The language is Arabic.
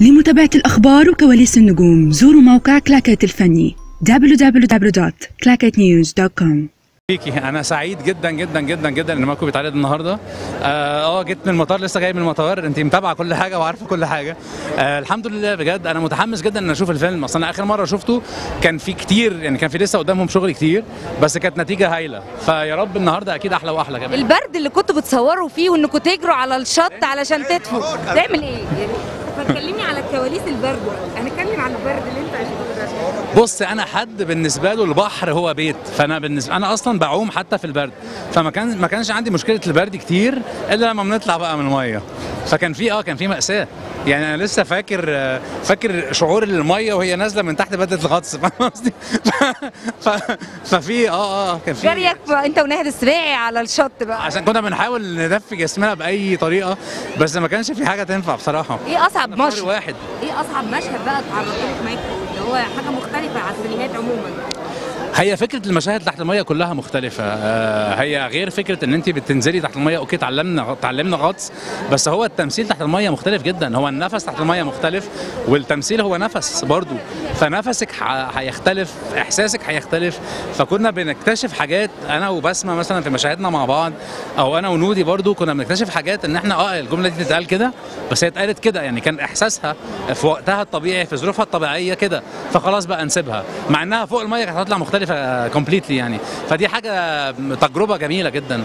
لمتابعة الأخبار وكواليس النجوم زوروا موقع كلاكيت الفني www.clacketnews.com بيكي أنا سعيد جدا جدا جدا جدا إن ماكو بيتعرض النهارده. آه آه، جيت من المطار لسه جاي من المطار. أنت متابعة كل حاجة وعارفة كل حاجة. آه الحمد لله بجد أنا متحمس جدا إن أشوف الفيلم. أصل أنا آخر مرة شفته كان في كتير يعني كان في لسه قدامهم شغل كتير بس كانت نتيجة هايلة. فيا رب النهارده أكيد أحلى وأحلى كمان. البرد اللي كنتوا بتصوروا فيه وانكم تجروا على الشط علشان تدفوا تعمل إيه؟ كواليس البرد. هنتكلم عن البرد اللي انت عشته بص أنا حد بالنسبة له البحر هو بيت. فانا بالنسبة أنا أصلا بعوم حتى في البرد. فما كان ما كانش عندي مشكله البرد كتير الا لما بنطلع بقى من الميه. فكان في آه كان في مأساة. يعني أنا لسه فاكر آه، فاكر شعور المية وهي نازلة من تحت بدلة الغطس. فاهم قصدي؟ ففي آه آه كان في جريك أنت وناهد السباعي على الشط بقى. عشان كنا بنحاول ندفي جسمنا بأي طريقة بس ما كانش في حاجة تنفع بصراحة. إيه أصعب مشهد؟ واحد. إيه أصعب مشهد بقى اتعرضت لك مايكرو اللي هو حاجة مختلفة على السينمات عموما. هي فكرة المشاهد تحت المية كلها مختلفة. آه، هي غير فكرة إن أنت بتنزلي تحت المية. okay اتعلمنا اتعلمنا غطس بس هو التمثيل تحت المية مختلف جدا. هو النفس تحت المية مختلف والتمثيل هو نفس برضو. فنفسك هيختلف إحساسك هيختلف. فكنا بنكتشف حاجات أنا وبسمة مثلا في مشاهدنا مع بعض أو أنا ونودي برضو كنا بنكتشف حاجات إن إحنا آه الجملة دي تتقال كده بس هي اتقالت كده. يعني كان إحساسها في وقتها الطبيعي في ظروفها الطبيعية كده. فخلاص بقى نسيبها. مع إنها فوق المية كانت هتطلع مختلفة كومبليتلي يعني. فدي حاجة تجربة جميلة جدا.